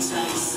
Texas.